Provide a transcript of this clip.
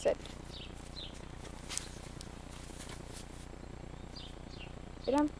Sit. Get him.